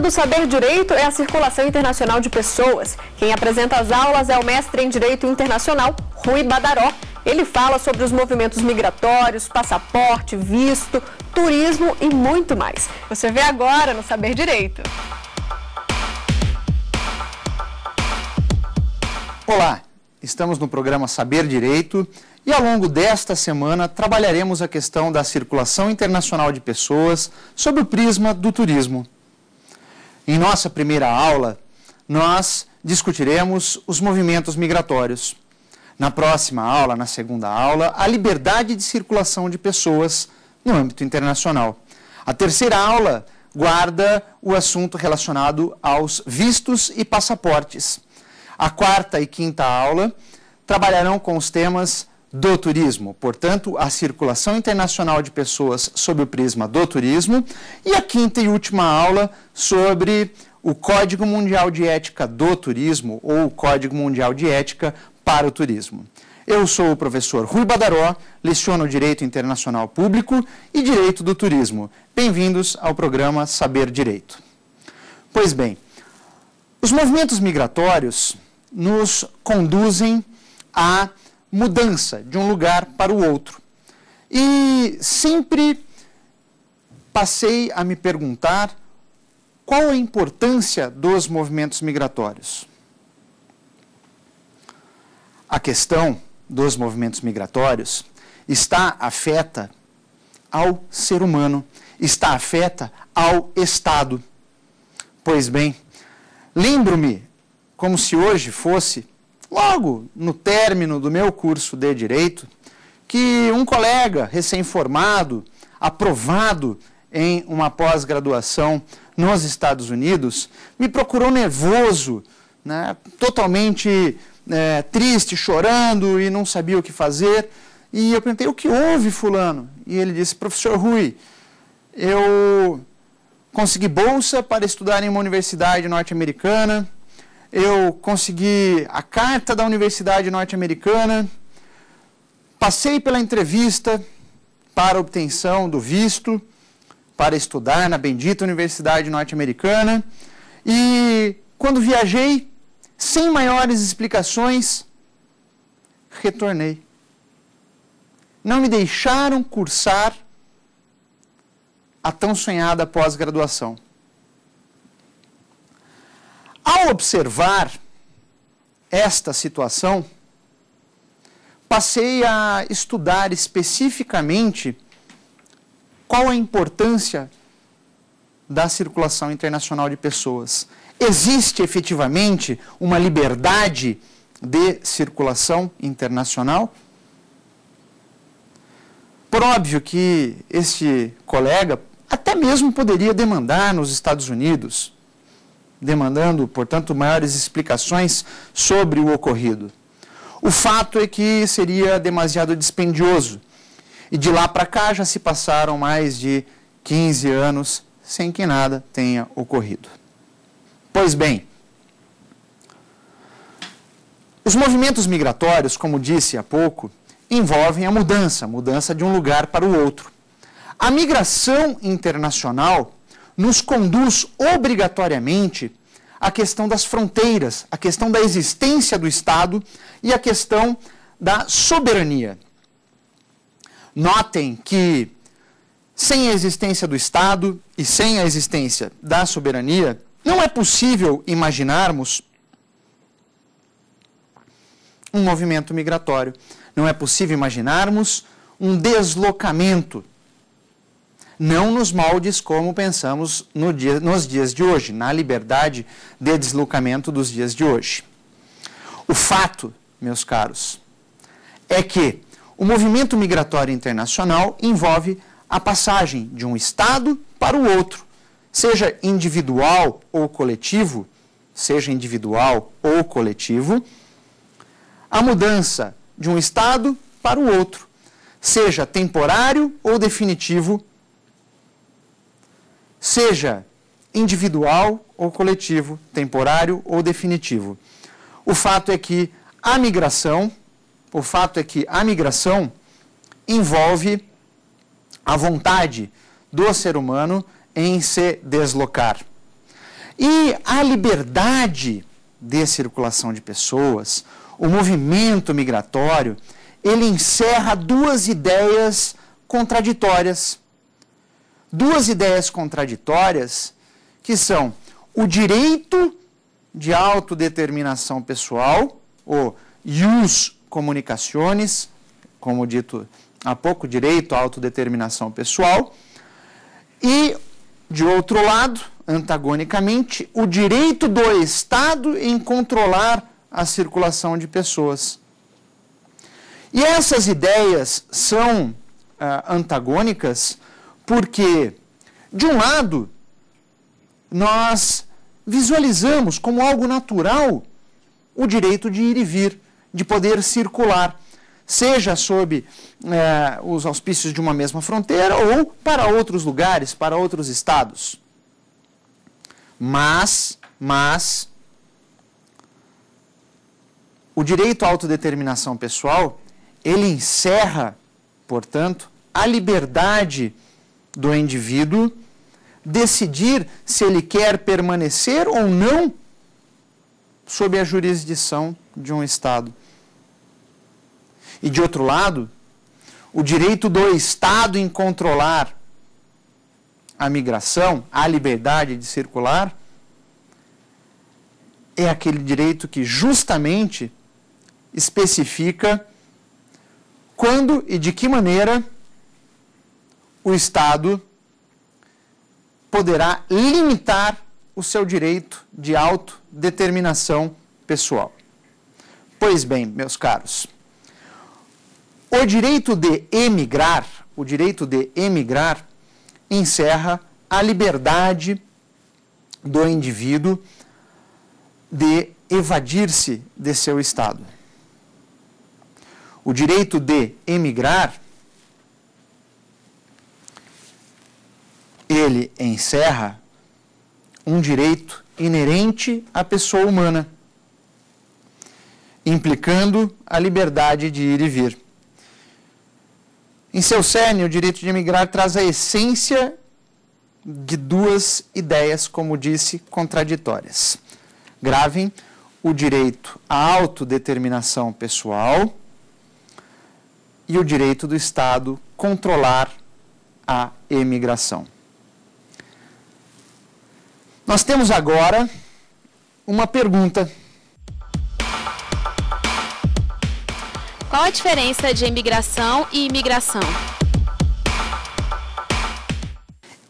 tema do Saber Direito é a circulação internacional de pessoas. Quem apresenta as aulas é o mestre em Direito Internacional, Rui Badaró. Ele fala sobre os movimentos migratórios, passaporte, visto, turismo e muito mais. Você vê agora no Saber Direito. Olá, estamos no programa Saber Direito e ao longo desta semana trabalharemos a questão da circulação internacional de pessoas sob o prisma do turismo. Em nossa primeira aula, nós discutiremos os movimentos migratórios. Na próxima aula, na segunda aula, a liberdade de circulação de pessoas no âmbito internacional. A terceira aula guarda o assunto relacionado aos vistos e passaportes. A quarta e quinta aula trabalharão com os temas do turismo, portanto, a circulação internacional de pessoas sob o prisma do turismo, e a quinta e última aula sobre o Código Mundial de Ética do Turismo ou o Código Mundial de Ética para o Turismo. Eu sou o professor Rui Badaró, leciono Direito Internacional Público e Direito do Turismo. Bem-vindos ao programa Saber Direito. Pois bem, os movimentos migratórios nos conduzem a mudança de um lugar para o outro. E sempre passei a me perguntar qual a importância dos movimentos migratórios. A questão dos movimentos migratórios está afeta ao ser humano, está afeta ao Estado. Pois bem, lembro-me como se hoje fosse logo no término do meu curso de Direito, que um colega recém-formado, aprovado em uma pós-graduação nos Estados Unidos, me procurou nervoso, né, totalmente é, triste, chorando e não sabia o que fazer. E eu perguntei: o que houve, Fulano? E ele disse: professor Rui, eu consegui bolsa para estudar em uma universidade norte-americana eu consegui a carta da Universidade Norte-Americana, passei pela entrevista para obtenção do visto para estudar na bendita Universidade Norte-Americana e quando viajei, sem maiores explicações, retornei. Não me deixaram cursar a tão sonhada pós-graduação. Ao observar esta situação, passei a estudar especificamente qual a importância da circulação internacional de pessoas. Existe efetivamente uma liberdade de circulação internacional? Por óbvio que este colega até mesmo poderia demandar nos Estados Unidos demandando, portanto, maiores explicações sobre o ocorrido. O fato é que seria demasiado dispendioso. E de lá para cá já se passaram mais de 15 anos sem que nada tenha ocorrido. Pois bem, os movimentos migratórios, como disse há pouco, envolvem a mudança, mudança de um lugar para o outro. A migração internacional nos conduz obrigatoriamente à questão das fronteiras, à questão da existência do Estado e à questão da soberania. Notem que, sem a existência do Estado e sem a existência da soberania, não é possível imaginarmos um movimento migratório. Não é possível imaginarmos um deslocamento não nos moldes como pensamos no dia, nos dias de hoje, na liberdade de deslocamento dos dias de hoje. O fato, meus caros, é que o movimento migratório internacional envolve a passagem de um Estado para o outro, seja individual ou coletivo, seja individual ou coletivo, a mudança de um Estado para o outro, seja temporário ou definitivo, seja individual ou coletivo, temporário ou definitivo. O fato é que a migração, o fato é que a migração envolve a vontade do ser humano em se deslocar. E a liberdade de circulação de pessoas, o movimento migratório, ele encerra duas ideias contraditórias. Duas ideias contraditórias que são o direito de autodeterminação pessoal, o ius comunicaciones, como dito há pouco, direito à autodeterminação pessoal, e, de outro lado, antagonicamente, o direito do Estado em controlar a circulação de pessoas. E essas ideias são ah, antagônicas porque, de um lado, nós visualizamos como algo natural o direito de ir e vir, de poder circular, seja sob eh, os auspícios de uma mesma fronteira ou para outros lugares, para outros estados. Mas, mas, o direito à autodeterminação pessoal, ele encerra, portanto, a liberdade do indivíduo decidir se ele quer permanecer ou não sob a jurisdição de um Estado. E de outro lado, o direito do Estado em controlar a migração, a liberdade de circular, é aquele direito que justamente especifica quando e de que maneira o Estado poderá limitar o seu direito de autodeterminação pessoal. Pois bem, meus caros, o direito de emigrar, o direito de emigrar encerra a liberdade do indivíduo de evadir-se de seu estado. O direito de emigrar ele encerra um direito inerente à pessoa humana, implicando a liberdade de ir e vir. Em seu cerne, o direito de emigrar traz a essência de duas ideias, como disse, contraditórias. Gravem o direito à autodeterminação pessoal e o direito do Estado controlar a emigração. Nós temos agora uma pergunta. Qual a diferença de imigração e imigração?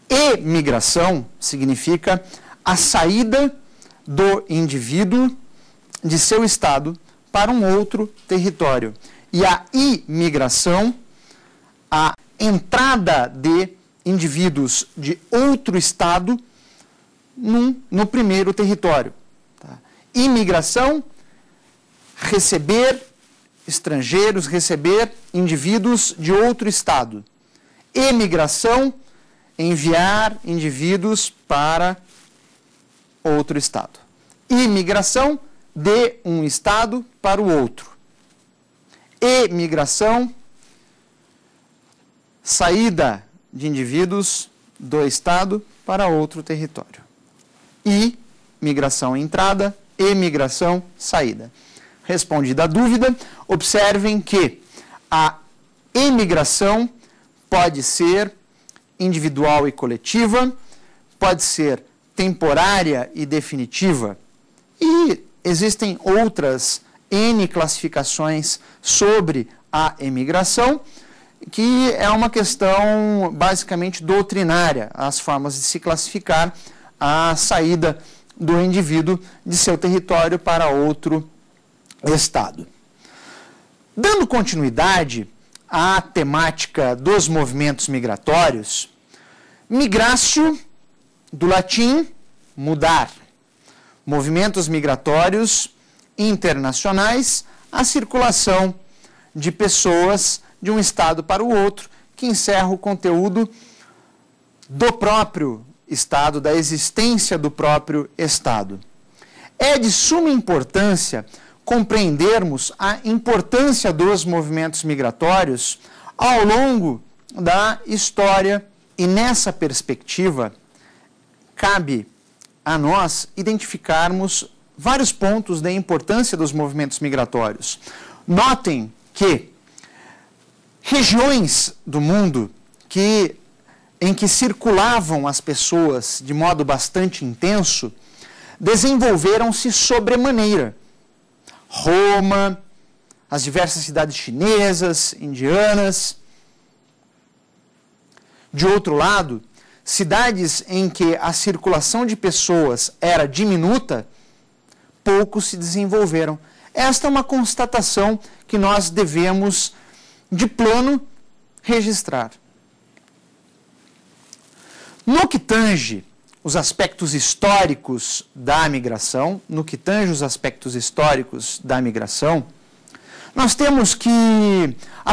Emigração significa a saída do indivíduo de seu estado para um outro território. E a imigração, a entrada de indivíduos de outro estado num, no primeiro território. Tá? Imigração, receber estrangeiros, receber indivíduos de outro estado. Emigração, enviar indivíduos para outro estado. Imigração, de um estado para o outro. Emigração, saída de indivíduos do estado para outro território e migração entrada e migração saída. Respondida a dúvida, observem que a emigração pode ser individual e coletiva, pode ser temporária e definitiva, e existem outras N classificações sobre a emigração, que é uma questão basicamente doutrinária, as formas de se classificar a saída do indivíduo de seu território para outro estado. Dando continuidade à temática dos movimentos migratórios, migratio, do latim mudar, movimentos migratórios internacionais, a circulação de pessoas de um estado para o outro, que encerra o conteúdo do próprio Estado, da existência do próprio Estado. É de suma importância compreendermos a importância dos movimentos migratórios ao longo da história e nessa perspectiva cabe a nós identificarmos vários pontos da importância dos movimentos migratórios. Notem que regiões do mundo que em que circulavam as pessoas de modo bastante intenso desenvolveram-se sobremaneira. Roma, as diversas cidades chinesas, indianas. De outro lado, cidades em que a circulação de pessoas era diminuta, pouco se desenvolveram. Esta é uma constatação que nós devemos, de plano, registrar. No que tange os aspectos históricos da migração, no que tange os aspectos históricos da migração, nós temos que,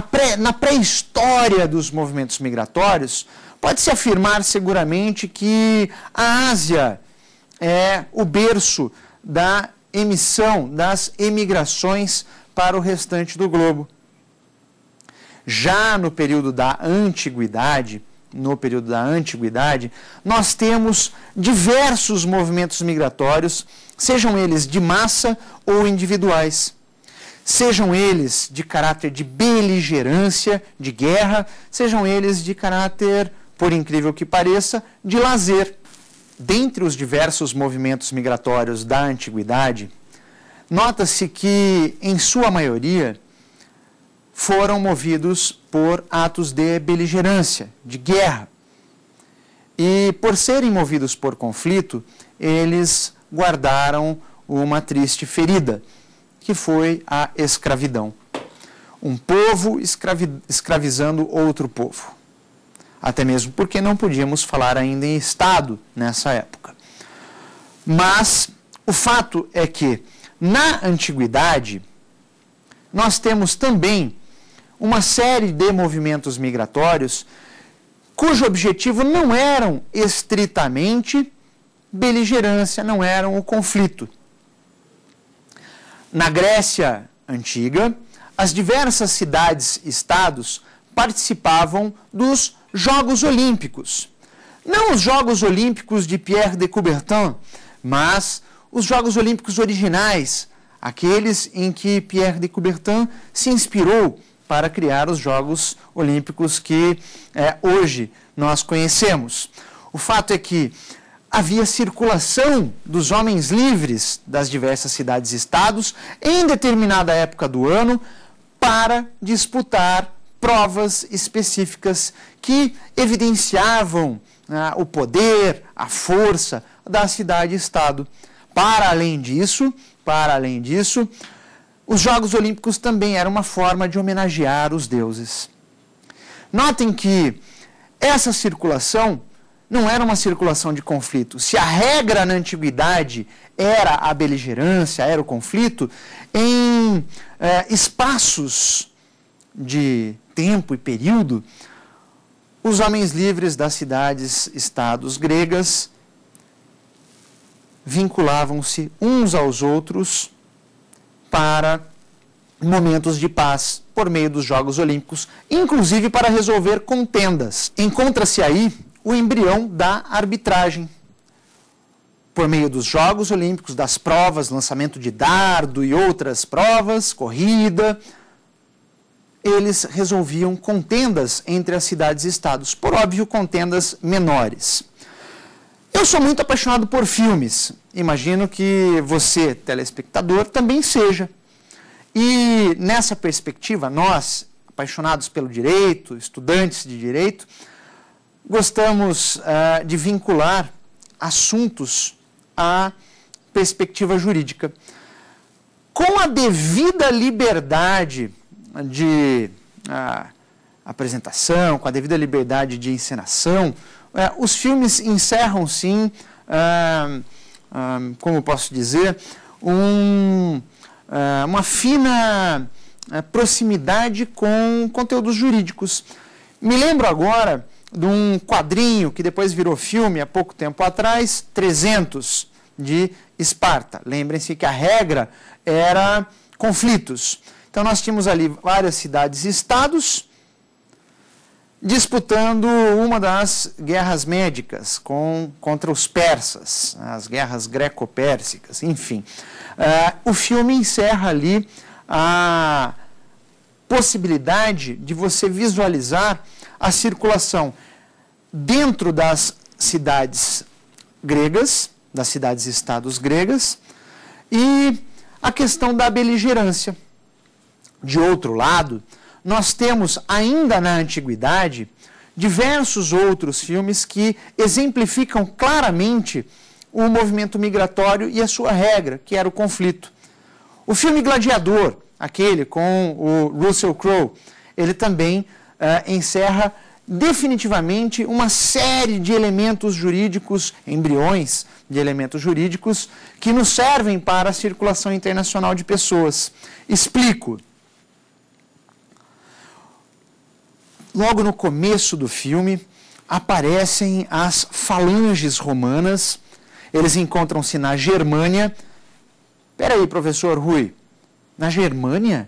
pré, na pré-história dos movimentos migratórios, pode-se afirmar seguramente que a Ásia é o berço da emissão das emigrações para o restante do globo. Já no período da antiguidade, no período da antiguidade, nós temos diversos movimentos migratórios, sejam eles de massa ou individuais. Sejam eles de caráter de beligerância, de guerra, sejam eles de caráter, por incrível que pareça, de lazer. Dentre os diversos movimentos migratórios da antiguidade, nota-se que, em sua maioria, foram movidos por atos de beligerância, de guerra. E por serem movidos por conflito, eles guardaram uma triste ferida, que foi a escravidão. Um povo escravi escravizando outro povo. Até mesmo porque não podíamos falar ainda em Estado nessa época. Mas o fato é que, na antiguidade, nós temos também uma série de movimentos migratórios cujo objetivo não eram estritamente beligerância, não eram o conflito. Na Grécia antiga, as diversas cidades-estados participavam dos Jogos Olímpicos. Não os Jogos Olímpicos de Pierre de Coubertin, mas os Jogos Olímpicos originais, aqueles em que Pierre de Coubertin se inspirou para criar os Jogos Olímpicos que é, hoje nós conhecemos. O fato é que havia circulação dos homens livres das diversas cidades estados em determinada época do ano para disputar provas específicas que evidenciavam né, o poder, a força da cidade-estado. Para além disso, para além disso, os Jogos Olímpicos também eram uma forma de homenagear os deuses. Notem que essa circulação não era uma circulação de conflito. Se a regra na antiguidade era a beligerância, era o conflito, em é, espaços de tempo e período, os homens livres das cidades-estados gregas vinculavam-se uns aos outros para momentos de paz por meio dos Jogos Olímpicos, inclusive para resolver contendas. Encontra-se aí o embrião da arbitragem. Por meio dos Jogos Olímpicos, das provas, lançamento de dardo e outras provas, corrida, eles resolviam contendas entre as cidades e estados, por óbvio, contendas menores. Eu sou muito apaixonado por filmes. Imagino que você, telespectador, também seja. E nessa perspectiva, nós, apaixonados pelo direito, estudantes de direito, gostamos uh, de vincular assuntos à perspectiva jurídica. Com a devida liberdade de uh, apresentação, com a devida liberdade de encenação, os filmes encerram, sim, ah, ah, como posso dizer, um, uma fina proximidade com conteúdos jurídicos. Me lembro agora de um quadrinho que depois virou filme há pouco tempo atrás, 300, de Esparta. Lembrem-se que a regra era conflitos. Então nós tínhamos ali várias cidades e estados disputando uma das guerras médicas com, contra os persas, as guerras greco-pérsicas, enfim. Uh, o filme encerra ali a possibilidade de você visualizar a circulação dentro das cidades gregas, das cidades-estados gregas, e a questão da beligerância. De outro lado, nós temos ainda na antiguidade diversos outros filmes que exemplificam claramente o movimento migratório e a sua regra, que era o conflito. O filme Gladiador, aquele com o Russell Crowe, ele também uh, encerra definitivamente uma série de elementos jurídicos, embriões de elementos jurídicos, que nos servem para a circulação internacional de pessoas. Explico. Logo no começo do filme, aparecem as falanges romanas. Eles encontram-se na Germânia. Espera aí, professor Rui. Na Germânia?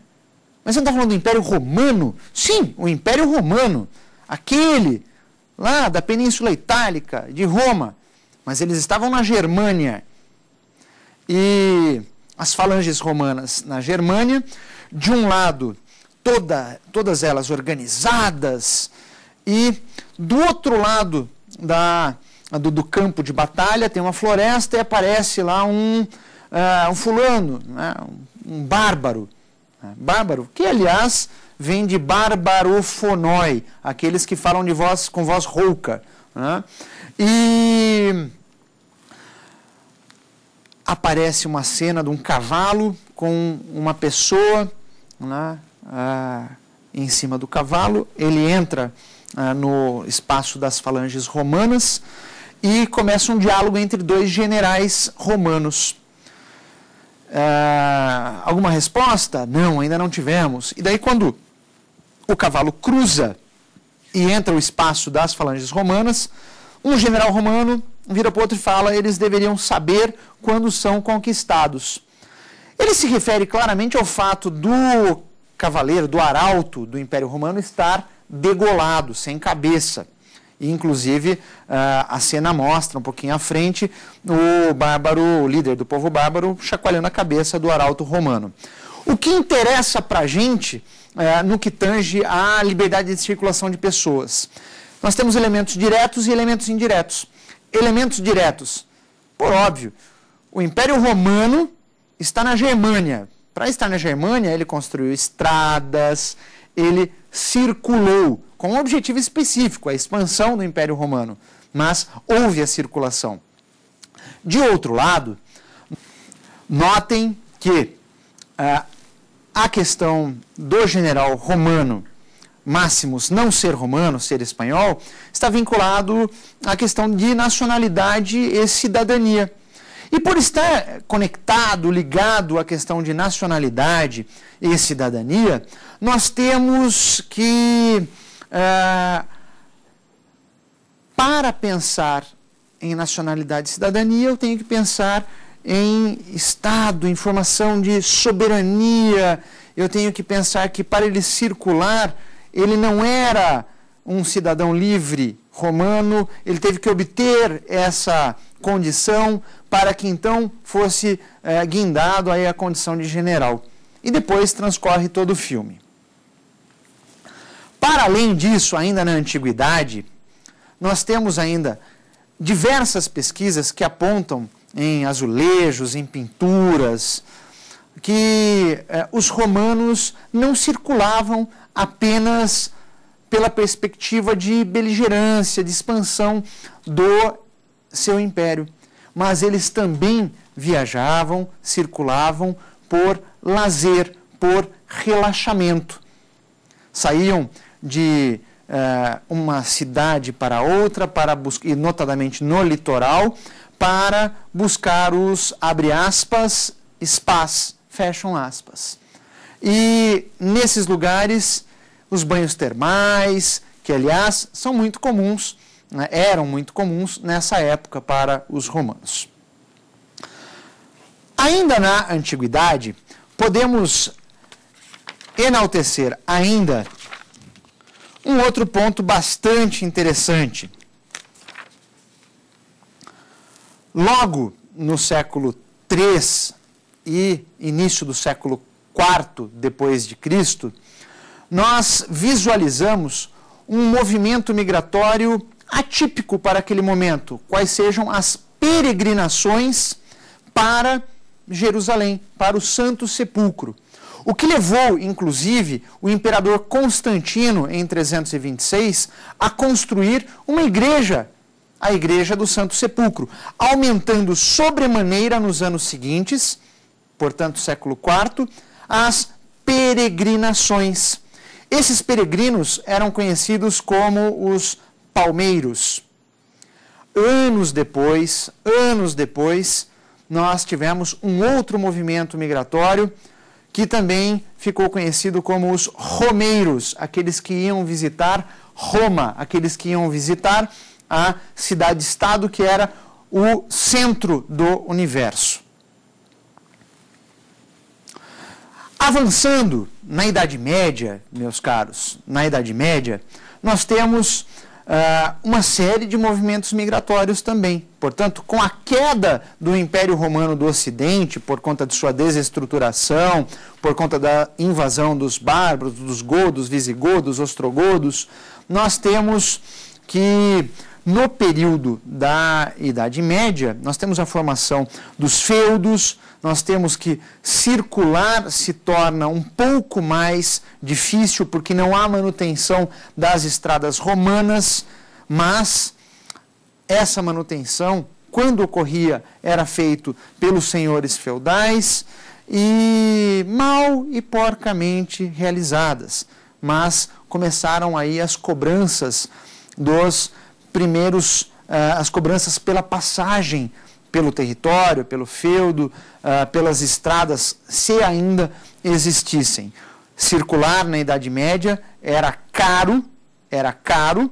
Mas você não está falando do Império Romano? Sim, o Império Romano aquele lá da Península Itálica, de Roma, mas eles estavam na Germânia. E as falanges romanas na Germânia, de um lado, toda, todas elas organizadas, e do outro lado da, do, do, campo de batalha tem uma floresta e aparece lá um, uh, um fulano, né, um, um bárbaro. Né, bárbaro, que aliás vem de barbarofonoi, aqueles que falam de voz com voz rouca. Né? E aparece uma cena de um cavalo com uma pessoa né, ah, em cima do cavalo. Ele entra ah, no espaço das falanges romanas e começa um diálogo entre dois generais romanos. Ah, alguma resposta? Não, ainda não tivemos. E daí, quando o cavalo cruza e entra o espaço das falanges romanas, um general romano vira para o outro e fala: eles deveriam saber quando são conquistados. Ele se refere claramente ao fato do cavaleiro, do arauto do Império Romano estar degolado, sem cabeça. E, inclusive, ah, a cena mostra um pouquinho à frente o bárbaro, o líder do povo bárbaro, chacoalhando a cabeça do arauto romano. O que interessa para a gente é, no que tange à liberdade de circulação de pessoas. Nós temos elementos diretos e elementos indiretos. Elementos diretos, por óbvio, o Império Romano está na Germânia. Para estar na Germânia, ele construiu estradas, ele circulou com um objetivo específico, a expansão do Império Romano. Mas houve a circulação. De outro lado, notem que uh, a questão do general romano Máximos não ser romano, ser espanhol, está vinculado à questão de nacionalidade e cidadania. E por estar conectado, ligado à questão de nacionalidade e cidadania, nós temos que, uh, para pensar em nacionalidade e cidadania, eu tenho que pensar em Estado, em formação de soberania, eu tenho que pensar que para ele circular, ele não era um cidadão livre romano, ele teve que obter essa condição para que então fosse é, guindado aí a condição de general. E depois transcorre todo o filme. Para além disso, ainda na antiguidade, nós temos ainda diversas pesquisas que apontam em azulejos, em pinturas, que eh, os romanos não circulavam apenas pela perspectiva de beligerância, de expansão do seu império, mas eles também viajavam, circulavam por lazer, por relaxamento. Saíam de uh, uma cidade para outra, para e notadamente no litoral, para buscar os, abre aspas, spas, fecham aspas. E nesses lugares, os banhos termais, que aliás são muito comuns, né, eram muito comuns nessa época para os romanos. Ainda na antiguidade, podemos enaltecer ainda um outro ponto bastante interessante. Logo no século III e início do século IV depois de Cristo, nós visualizamos um movimento migratório atípico para aquele momento, quais sejam as peregrinações para Jerusalém, para o Santo Sepulcro. O que levou, inclusive, o imperador Constantino, em 326, a construir uma igreja, a Igreja do Santo Sepulcro, aumentando sobremaneira nos anos seguintes, portanto, século IV, as peregrinações. Esses peregrinos eram conhecidos como os palmeiros. Anos depois, anos depois, nós tivemos um outro movimento migratório que também ficou conhecido como os romeiros, aqueles que iam visitar Roma, aqueles que iam visitar a cidade-estado que era o centro do universo. Avançando na Idade Média, meus caros, na Idade Média, nós temos uh, uma série de movimentos migratórios também. Portanto, com a queda do Império Romano do Ocidente, por conta de sua desestruturação, por conta da invasão dos bárbaros, dos godos, visigodos, ostrogodos, nós temos que no período da Idade Média, nós temos a formação dos feudos, nós temos que circular se torna um pouco mais difícil porque não há manutenção das estradas romanas, mas essa manutenção, quando ocorria, era feito pelos senhores feudais e mal e porcamente realizadas. Mas começaram aí as cobranças dos primeiros, uh, as cobranças pela passagem pelo território, pelo feudo, uh, pelas estradas, se ainda existissem. Circular na Idade Média era caro, era caro,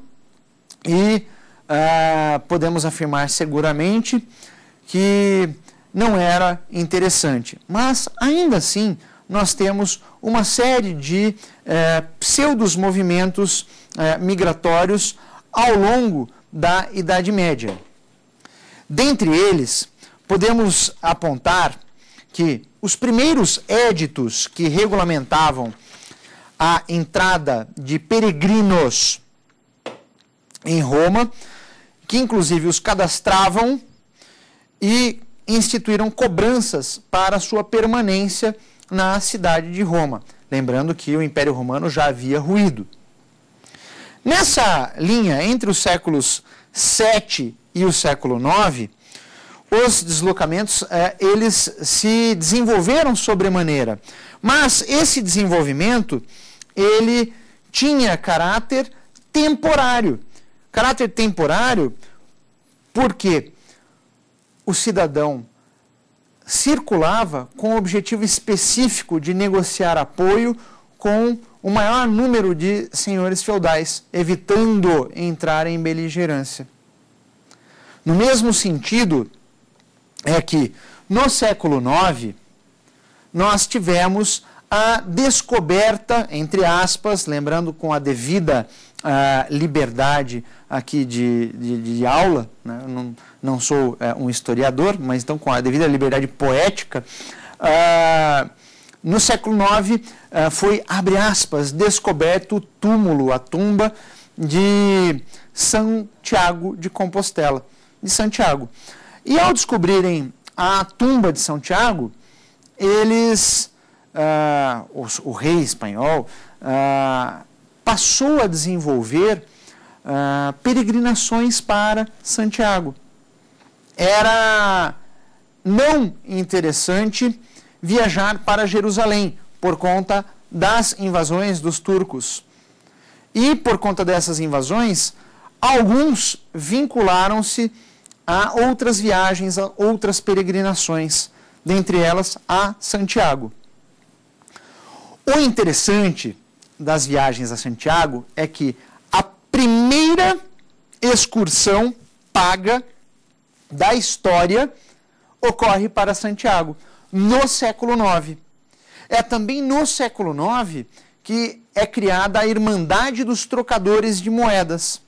e uh, podemos afirmar seguramente que não era interessante. Mas, ainda assim, nós temos uma série de uh, pseudos movimentos uh, migratórios ao longo da Idade Média. Dentre eles, podemos apontar que os primeiros éditos que regulamentavam a entrada de peregrinos em Roma, que inclusive os cadastravam e instituíram cobranças para sua permanência na cidade de Roma. Lembrando que o Império Romano já havia ruído. Nessa linha, entre os séculos 7 e o século IX, os deslocamentos eh, eles se desenvolveram sobremaneira. Mas esse desenvolvimento ele tinha caráter temporário. Caráter temporário porque o cidadão circulava com o objetivo específico de negociar apoio com o maior número de senhores feudais, evitando entrar em beligerância. No mesmo sentido, é que no século IX nós tivemos a descoberta, entre aspas, lembrando com a devida uh, liberdade aqui de, de, de aula, né? não, não sou uh, um historiador, mas então com a devida liberdade poética, uh, no século IX foi, abre aspas, descoberto o túmulo, a tumba de Santiago de Compostela de Santiago. E ao descobrirem a tumba de Santiago, eles, uh, o, o, rei espanhol, uh, passou a desenvolver uh, peregrinações para Santiago. Era não interessante viajar para Jerusalém por conta das invasões dos turcos. E por conta dessas invasões, alguns vincularam-se a outras viagens, outras peregrinações, dentre elas a Santiago. O interessante das viagens a Santiago é que a primeira excursão paga da história ocorre para Santiago, no século IX. É também no século IX que é criada a Irmandade dos Trocadores de Moedas.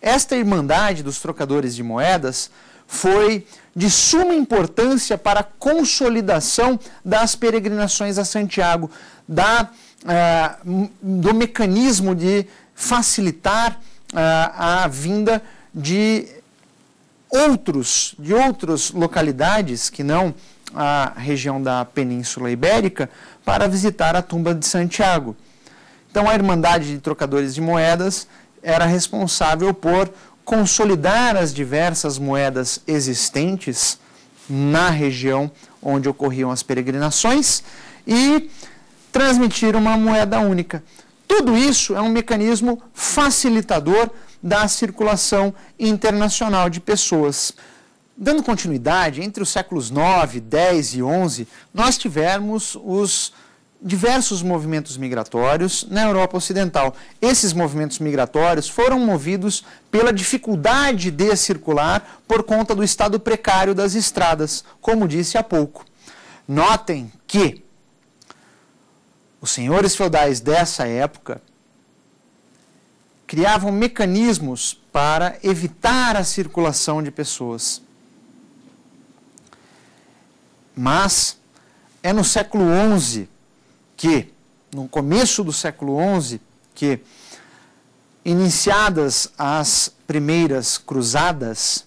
Esta Irmandade dos Trocadores de Moedas foi de suma importância para a consolidação das peregrinações a Santiago, da, uh, do mecanismo de facilitar uh, a vinda de outros, de outras localidades que não a região da Península Ibérica para visitar a tumba de Santiago. Então a Irmandade de Trocadores de Moedas era responsável por consolidar as diversas moedas existentes na região onde ocorriam as peregrinações e transmitir uma moeda única. Tudo isso é um mecanismo facilitador da circulação internacional de pessoas. Dando continuidade, entre os séculos 9, 10 e 11, nós tivemos os diversos movimentos migratórios na Europa Ocidental. Esses movimentos migratórios foram movidos pela dificuldade de circular por conta do estado precário das estradas, como disse há pouco. Notem que os senhores feudais dessa época criavam mecanismos para evitar a circulação de pessoas. Mas é no século XI que, no começo do século XI, que, iniciadas as primeiras cruzadas,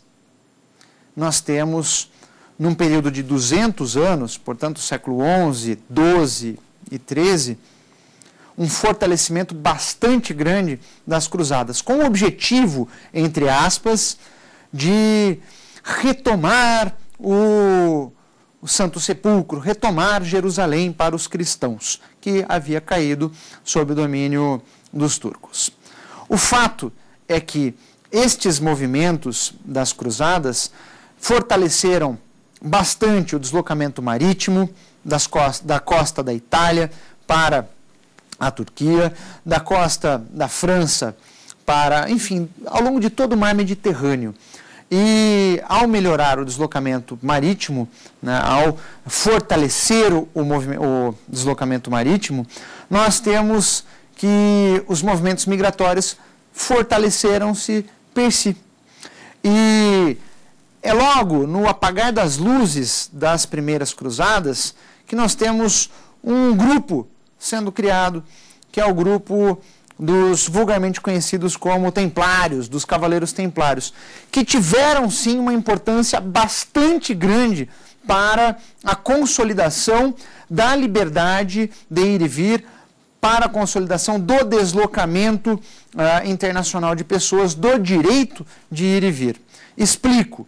nós temos, num período de 200 anos, portanto, século XI, XII e XIII, um fortalecimento bastante grande das cruzadas, com o objetivo, entre aspas, de retomar o o Santo Sepulcro, retomar Jerusalém para os cristãos, que havia caído sob o domínio dos turcos. O fato é que estes movimentos das cruzadas fortaleceram bastante o deslocamento marítimo das costa, da costa da Itália para a Turquia, da costa da França para, enfim, ao longo de todo o mar Mediterrâneo. E ao melhorar o deslocamento marítimo, né, ao fortalecer o, o deslocamento marítimo, nós temos que os movimentos migratórios fortaleceram-se per si. E é logo no apagar das luzes das primeiras cruzadas que nós temos um grupo sendo criado, que é o grupo dos vulgarmente conhecidos como templários, dos cavaleiros templários, que tiveram sim uma importância bastante grande para a consolidação da liberdade de ir e vir, para a consolidação do deslocamento uh, internacional de pessoas, do direito de ir e vir. Explico.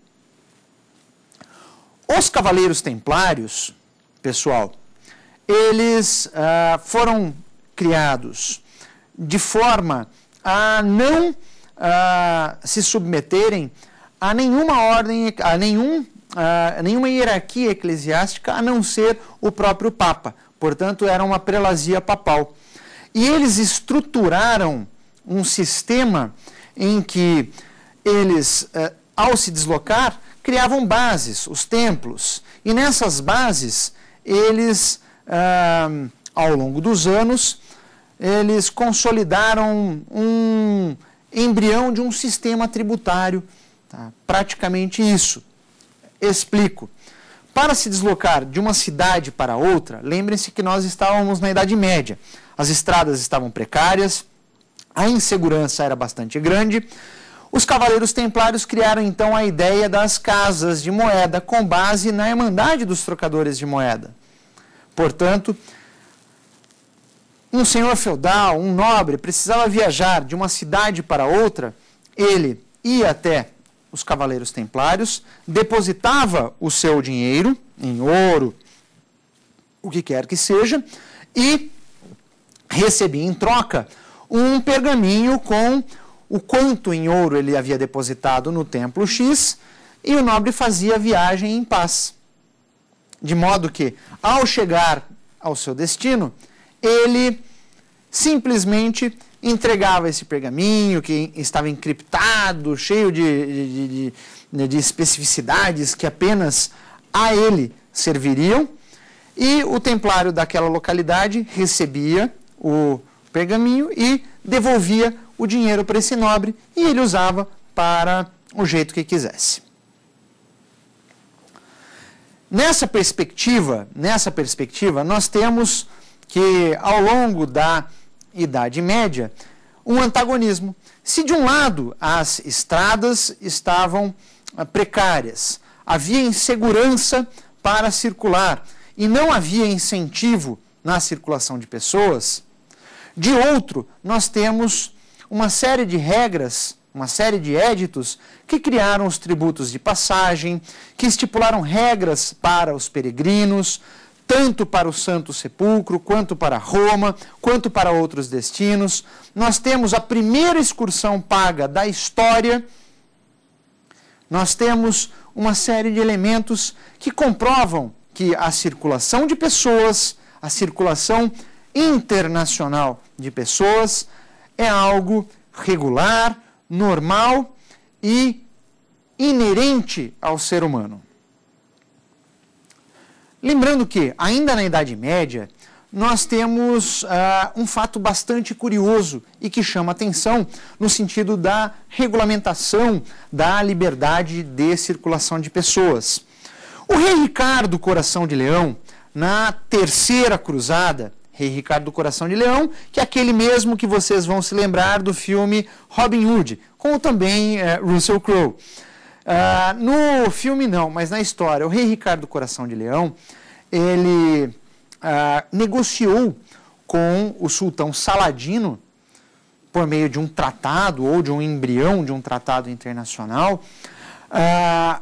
Os cavaleiros templários, pessoal, eles uh, foram criados de forma a não a, se submeterem a nenhuma ordem, a, nenhum, a nenhuma hierarquia eclesiástica a não ser o próprio Papa. Portanto, era uma prelazia papal. E eles estruturaram um sistema em que eles, eh, ao se deslocar, criavam bases, os templos. E nessas bases, eles, ah, ao longo dos anos, eles consolidaram um embrião de um sistema tributário. Tá? Praticamente isso. Explico. Para se deslocar de uma cidade para outra, lembrem-se que nós estávamos na Idade Média. As estradas estavam precárias, a insegurança era bastante grande. Os cavaleiros templários criaram então a ideia das casas de moeda com base na Irmandade dos Trocadores de Moeda. Portanto, um senhor feudal, um nobre, precisava viajar de uma cidade para outra, ele ia até os cavaleiros templários, depositava o seu dinheiro em ouro, o que quer que seja, e recebia em troca um pergaminho com o quanto em ouro ele havia depositado no templo X, e o nobre fazia a viagem em paz. De modo que, ao chegar ao seu destino, ele simplesmente entregava esse pergaminho que estava encriptado, cheio de, de, de, de, especificidades que apenas a ele serviriam, e o templário daquela localidade recebia o pergaminho e devolvia o dinheiro para esse nobre e ele usava para o jeito que quisesse. Nessa perspectiva, nessa perspectiva, nós temos que ao longo da Idade Média um antagonismo. Se de um lado as estradas estavam ah, precárias, havia insegurança para circular e não havia incentivo na circulação de pessoas, de outro, nós temos uma série de regras, uma série de éditos que criaram os tributos de passagem, que estipularam regras para os peregrinos, tanto para o Santo Sepulcro, quanto para Roma, quanto para outros destinos. Nós temos a primeira excursão paga da história. Nós temos uma série de elementos que comprovam que a circulação de pessoas, a circulação internacional de pessoas é algo regular, normal e inerente ao ser humano. Lembrando que, ainda na Idade Média, nós temos uh, um fato bastante curioso e que chama atenção no sentido da regulamentação da liberdade de circulação de pessoas. O rei Ricardo Coração de Leão, na Terceira Cruzada, rei Ricardo Coração de Leão, que é aquele mesmo que vocês vão se lembrar do filme Robin Hood, como também uh, Russell Crowe. Uh, no filme não, mas na história, o rei Ricardo Coração de Leão, ele uh, negociou com o sultão Saladino, por meio de um tratado ou de um embrião de um tratado internacional, uh,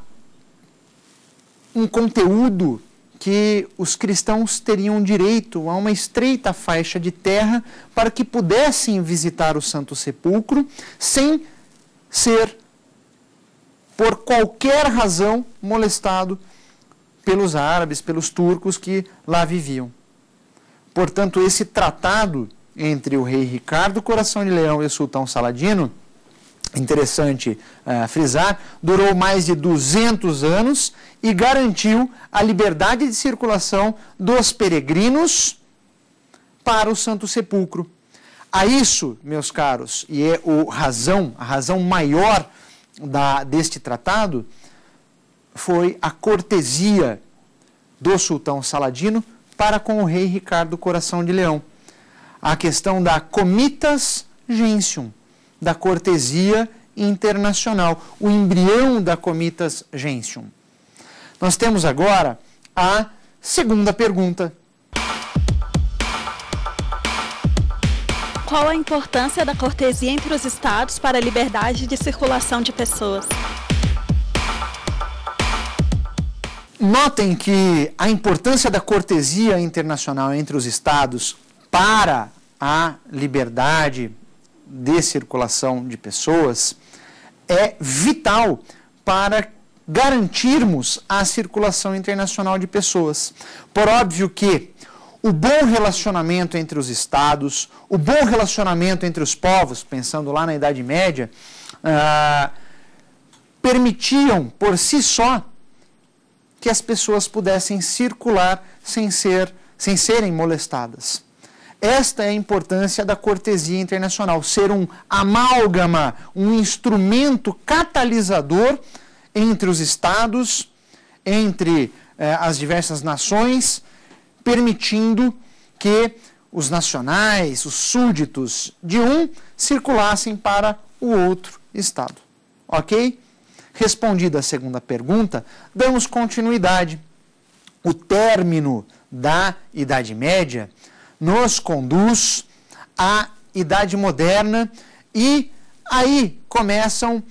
um conteúdo que os cristãos teriam direito a uma estreita faixa de terra para que pudessem visitar o Santo Sepulcro sem ser por qualquer razão molestado pelos árabes, pelos turcos que lá viviam. Portanto, esse tratado entre o rei Ricardo Coração de Leão e o sultão Saladino, interessante uh, frisar, durou mais de 200 anos e garantiu a liberdade de circulação dos peregrinos para o Santo Sepulcro. A isso, meus caros, e é o razão, a razão maior da, deste tratado foi a cortesia do sultão Saladino para com o rei Ricardo Coração de Leão. A questão da comitas gentium, da cortesia internacional, o embrião da comitas gentium. Nós temos agora a segunda pergunta. Qual a importância da cortesia entre os estados para a liberdade de circulação de pessoas? Notem que a importância da cortesia internacional entre os estados para a liberdade de circulação de pessoas é vital para garantirmos a circulação internacional de pessoas. Por óbvio que o bom relacionamento entre os estados, o bom relacionamento entre os povos, pensando lá na Idade Média, ah, permitiam por si só que as pessoas pudessem circular sem, ser, sem serem molestadas. Esta é a importância da cortesia internacional, ser um amálgama, um instrumento catalisador entre os estados, entre eh, as diversas nações, permitindo que os nacionais, os súditos de um circulassem para o outro estado. Ok? Respondida a segunda pergunta, damos continuidade. O término da Idade Média nos conduz à Idade Moderna e aí começam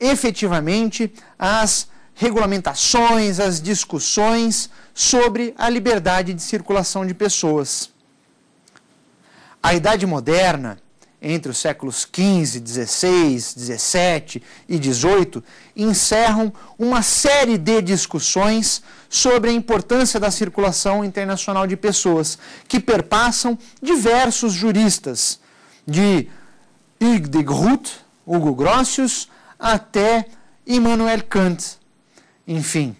efetivamente as regulamentações, as discussões sobre a liberdade de circulação de pessoas. A Idade Moderna, entre os séculos XV, XVI, XVII e XVIII, encerram uma série de discussões sobre a importância da circulação internacional de pessoas, que perpassam diversos juristas, de Hugues de Groot, Hugo Grotius, até Immanuel Kant. Enfim,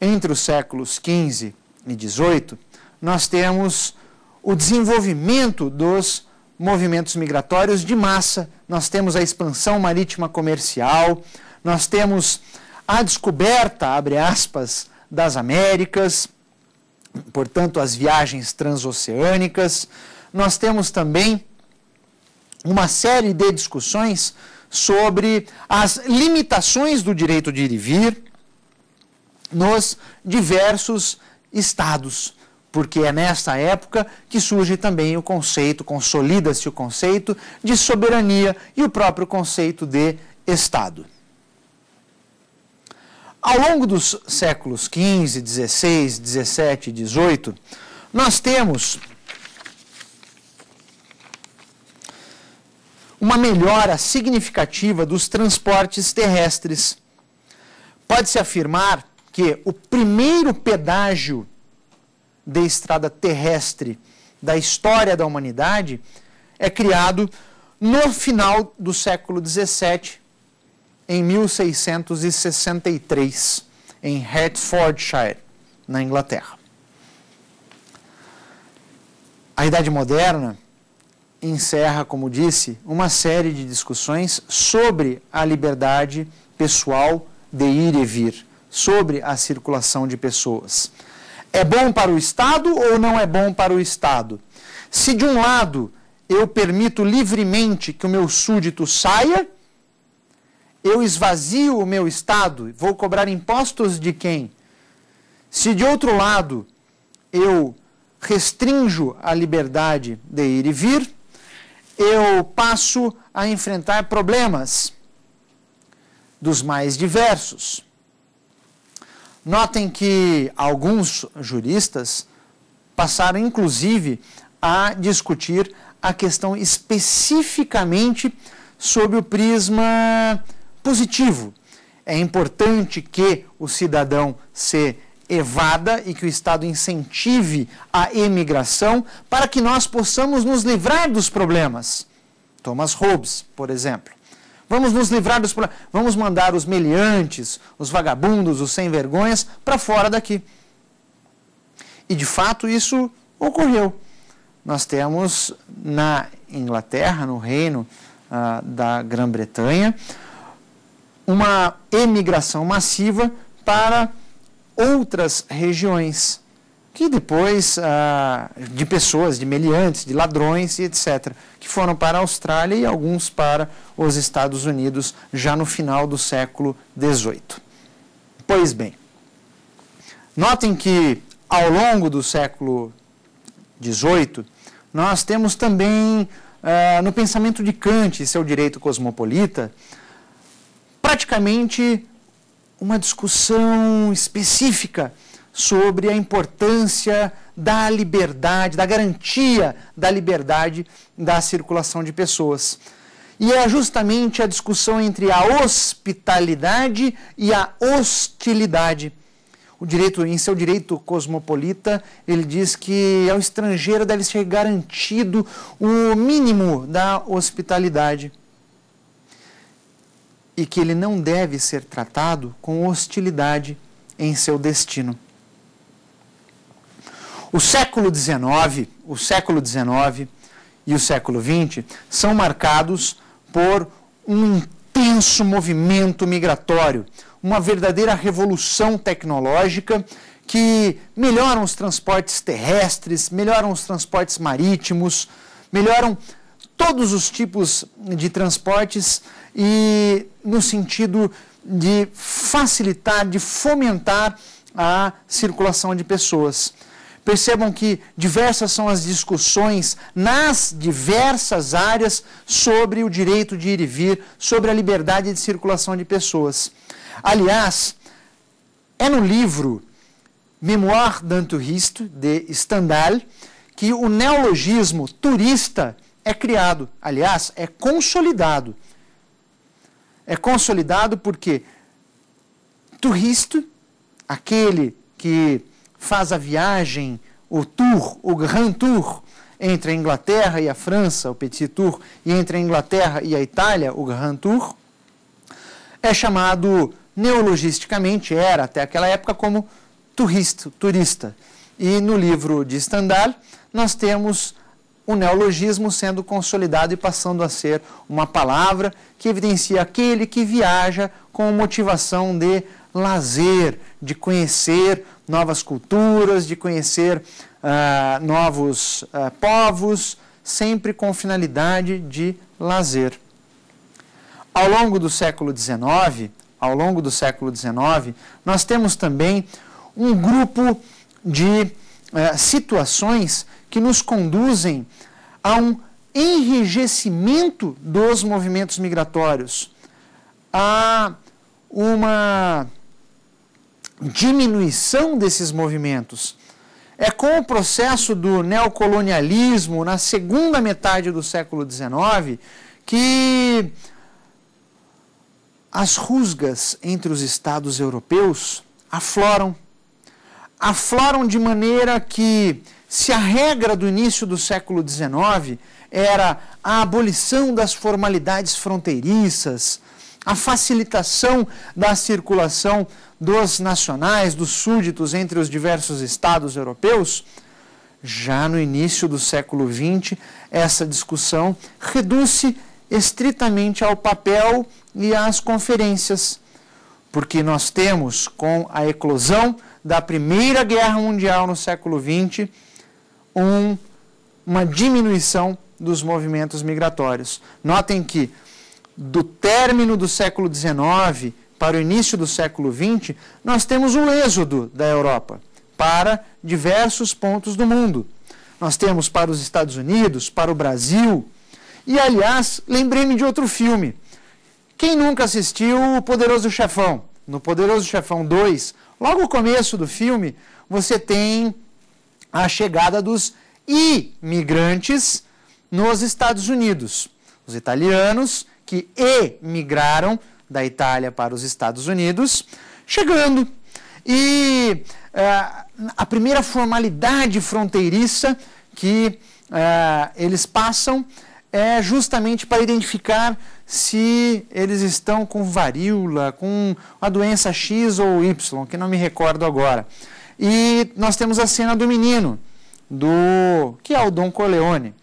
entre os séculos XV e XVIII, nós temos o desenvolvimento dos movimentos migratórios de massa, nós temos a expansão marítima comercial, nós temos a descoberta, abre aspas, das Américas, portanto, as viagens transoceânicas. Nós temos também uma série de discussões sobre as limitações do direito de ir e vir nos diversos estados, porque é nessa época que surge também o conceito, consolida-se o conceito de soberania e o próprio conceito de Estado. Ao longo dos séculos XV, XVI, XVII e XVIII, nós temos uma melhora significativa dos transportes terrestres. Pode-se afirmar que o primeiro pedágio de estrada terrestre da história da humanidade é criado no final do século XVII, em 1663, em Hertfordshire, na Inglaterra. A Idade Moderna encerra, como disse, uma série de discussões sobre a liberdade pessoal de ir e vir, sobre a circulação de pessoas. É bom para o Estado ou não é bom para o Estado? Se de um lado eu permito livremente que o meu súdito saia, eu esvazio o meu Estado, vou cobrar impostos de quem? Se de outro lado eu restringo a liberdade de ir e vir, eu passo a enfrentar problemas dos mais diversos. Notem que alguns juristas passaram, inclusive, a discutir a questão especificamente sob o prisma positivo. É importante que o cidadão se evada e que o Estado incentive a emigração para que nós possamos nos livrar dos problemas. Thomas Hobbes, por exemplo. Vamos nos livrar dos problemas. Vamos mandar os meliantes, os vagabundos, os sem vergonhas para fora daqui. E de fato isso ocorreu. Nós temos na Inglaterra, no reino uh, da Grã-Bretanha, uma emigração massiva para outras regiões, que depois, ah, de pessoas, de meliantes, de ladrões e etc., que foram para a Austrália e alguns para os Estados Unidos já no final do século XVIII. Pois bem, notem que ao longo do século XVIII, nós temos também, ah, no pensamento de Kant e seu direito cosmopolita, praticamente uma discussão específica sobre a importância da liberdade, da garantia da liberdade da circulação de pessoas. E é justamente a discussão entre a hospitalidade e a hostilidade. O direito, em seu direito cosmopolita, ele diz que ao estrangeiro deve ser garantido o mínimo da hospitalidade e que ele não deve ser tratado com hostilidade em seu destino. O século XIX, o século XIX e o século XX são marcados por um intenso movimento migratório, uma verdadeira revolução tecnológica que melhoram os transportes terrestres, melhoram os transportes marítimos, melhoram todos os tipos de transportes e no sentido de facilitar, de fomentar a circulação de pessoas. Percebam que diversas são as discussões nas diversas áreas sobre o direito de ir e vir, sobre a liberdade de circulação de pessoas. Aliás, é no livro Mémoire d'un touriste, de Stendhal, que o neologismo turista é criado, aliás, é consolidado é consolidado porque turista, aquele que faz a viagem, o tour, o grand tour, entre a Inglaterra e a França, o petit tour, e entre a Inglaterra e a Itália, o grand tour, é chamado neologisticamente, era até aquela época como turista, turista. E no livro de Stendhal nós temos o neologismo sendo consolidado e passando a ser uma palavra que evidencia aquele que viaja com motivação de lazer, de conhecer novas culturas, de conhecer uh, novos uh, povos, sempre com finalidade de lazer. Ao longo do século XIX, ao longo do século XIX, nós temos também um grupo de uh, situações que nos conduzem a um enrijecimento dos movimentos migratórios, a uma diminuição desses movimentos. É com o processo do neocolonialismo na segunda metade do século XIX que as rusgas entre os estados europeus afloram. Afloram de maneira que, se a regra do início do século XIX era a abolição das formalidades fronteiriças, a facilitação da circulação dos nacionais, dos súditos entre os diversos estados europeus, já no início do século XX, essa discussão reduz-se estritamente ao papel e às conferências, porque nós temos, com a eclosão da Primeira Guerra Mundial no século XX, um, uma diminuição dos movimentos migratórios. Notem que, do término do século XIX para o início do século XX, nós temos um êxodo da Europa para diversos pontos do mundo. Nós temos para os Estados Unidos, para o Brasil. E, aliás, lembrei-me de outro filme. Quem nunca assistiu O Poderoso Chefão? No Poderoso Chefão 2, logo no começo do filme, você tem a chegada dos imigrantes nos Estados Unidos. Os italianos que emigraram da Itália para os Estados Unidos, chegando. E uh, a primeira formalidade fronteiriça que uh, eles passam é justamente para identificar se eles estão com varíola, com a doença X ou Y, que não me recordo agora. E nós temos a cena do menino, do que é o Dom Corleone.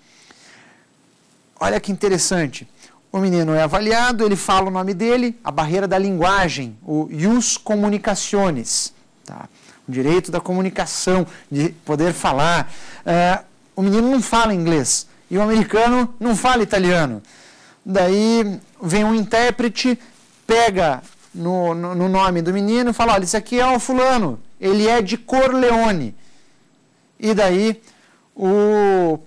Olha que interessante. O menino é avaliado, ele fala o nome dele, a barreira da linguagem, o ius comunicaciones, tá? o direito da comunicação, de poder falar. É, o menino não fala inglês e o americano não fala italiano. Daí vem um intérprete, pega no, no, no nome do menino e fala: olha, esse aqui é o fulano, ele é de Corleone. E daí o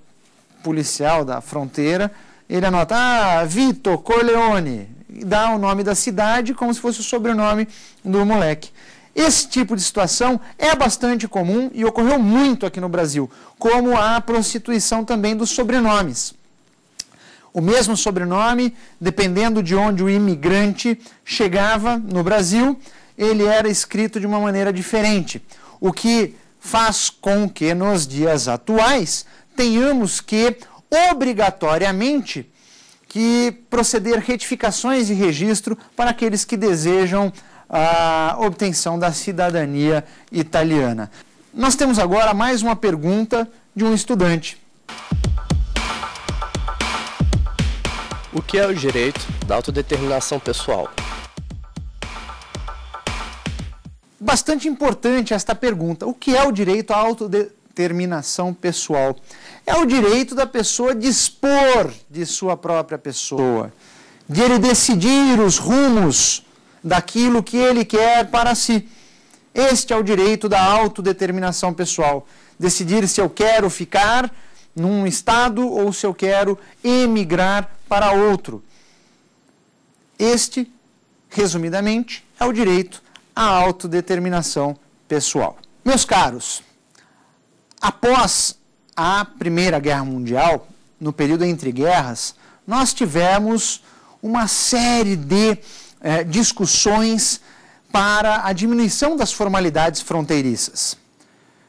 policial da fronteira ele anota, ah, Vitor Corleone, e dá o nome da cidade como se fosse o sobrenome do moleque. Esse tipo de situação é bastante comum e ocorreu muito aqui no Brasil, como a prostituição também dos sobrenomes. O mesmo sobrenome, dependendo de onde o imigrante chegava no Brasil, ele era escrito de uma maneira diferente. O que faz com que nos dias atuais tenhamos que obrigatoriamente que proceder retificações de registro para aqueles que desejam a obtenção da cidadania italiana. Nós temos agora mais uma pergunta de um estudante. O que é o direito da autodeterminação pessoal? Bastante importante esta pergunta. O que é o direito à autodeterminação pessoal? é o direito da pessoa dispor de sua própria pessoa, de ele decidir os rumos daquilo que ele quer para si. Este é o direito da autodeterminação pessoal. Decidir se eu quero ficar num estado ou se eu quero emigrar para outro. Este, resumidamente, é o direito à autodeterminação pessoal. Meus caros, após a Primeira Guerra Mundial, no período entre guerras, nós tivemos uma série de eh, discussões para a diminuição das formalidades fronteiriças.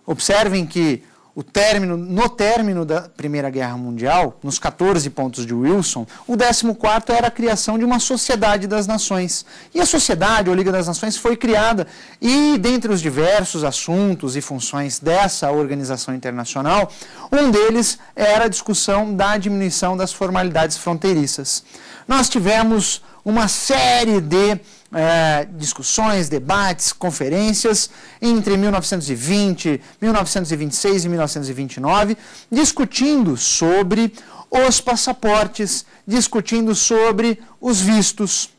Observem que o término, no término da Primeira Guerra Mundial, nos 14 pontos de Wilson, o 14 era a criação de uma Sociedade das Nações. E a Sociedade, ou Liga das Nações, foi criada e, dentre os diversos assuntos e funções dessa organização internacional, um deles era a discussão da diminuição das formalidades fronteiriças. Nós tivemos uma série de é, discussões, debates, conferências entre 1920, 1926 e 1929, discutindo sobre os passaportes, discutindo sobre os vistos,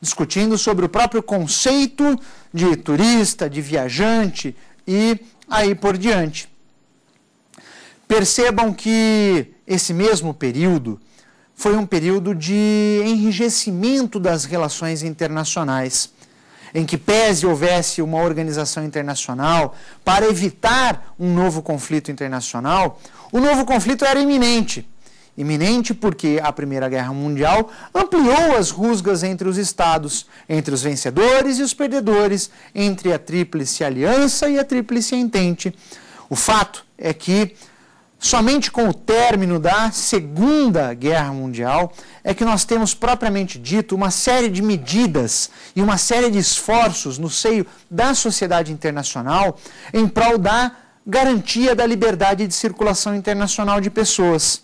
discutindo sobre o próprio conceito de turista, de viajante e aí por diante. Percebam que esse mesmo período foi um período de enrijecimento das relações internacionais, em que pese houvesse uma organização internacional para evitar um novo conflito internacional, o novo conflito era iminente. Iminente porque a Primeira Guerra Mundial ampliou as rusgas entre os estados, entre os vencedores e os perdedores, entre a Tríplice Aliança e a Tríplice Entente. O fato é que Somente com o término da Segunda Guerra Mundial é que nós temos propriamente dito uma série de medidas e uma série de esforços no seio da sociedade internacional em prol da garantia da liberdade de circulação internacional de pessoas.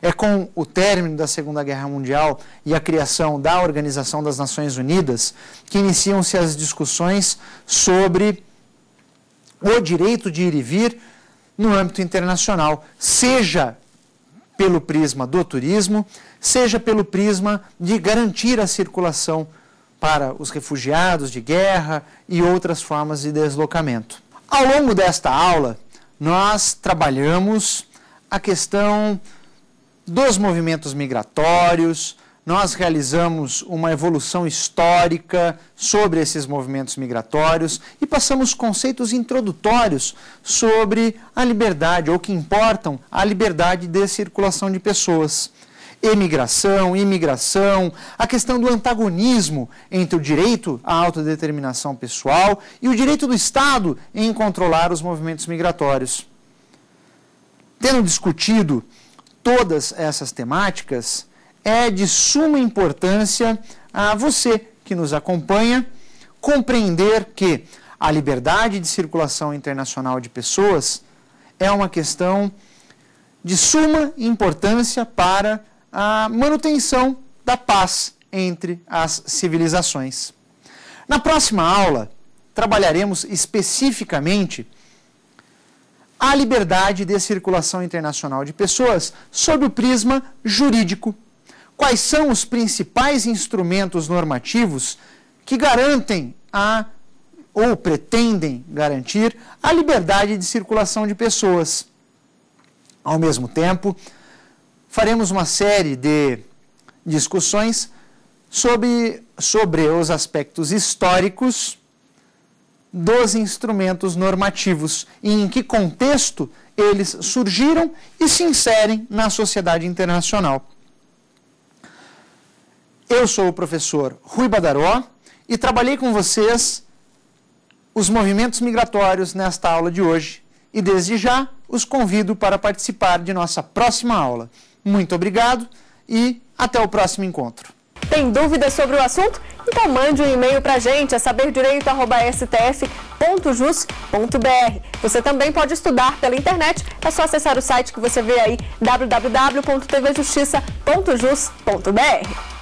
É com o término da Segunda Guerra Mundial e a criação da Organização das Nações Unidas que iniciam-se as discussões sobre o direito de ir e vir no âmbito internacional, seja pelo prisma do turismo, seja pelo prisma de garantir a circulação para os refugiados de guerra e outras formas de deslocamento. Ao longo desta aula, nós trabalhamos a questão dos movimentos migratórios, nós realizamos uma evolução histórica sobre esses movimentos migratórios e passamos conceitos introdutórios sobre a liberdade, ou que importam a liberdade de circulação de pessoas. Emigração, imigração, a questão do antagonismo entre o direito à autodeterminação pessoal e o direito do Estado em controlar os movimentos migratórios. Tendo discutido todas essas temáticas, é de suma importância a você que nos acompanha compreender que a liberdade de circulação internacional de pessoas é uma questão de suma importância para a manutenção da paz entre as civilizações. Na próxima aula, trabalharemos especificamente a liberdade de circulação internacional de pessoas sob o prisma jurídico quais são os principais instrumentos normativos que garantem a ou pretendem garantir a liberdade de circulação de pessoas. Ao mesmo tempo, faremos uma série de discussões sobre, sobre os aspectos históricos dos instrumentos normativos e em que contexto eles surgiram e se inserem na sociedade internacional. Eu sou o professor Rui Badaró e trabalhei com vocês os movimentos migratórios nesta aula de hoje e desde já os convido para participar de nossa próxima aula. Muito obrigado e até o próximo encontro. Tem dúvidas sobre o assunto? Então mande um e-mail para a gente, é saberdireito.stf.jus.br. Você também pode estudar pela internet, é só acessar o site que você vê aí, www.tvjustiça.jus.br.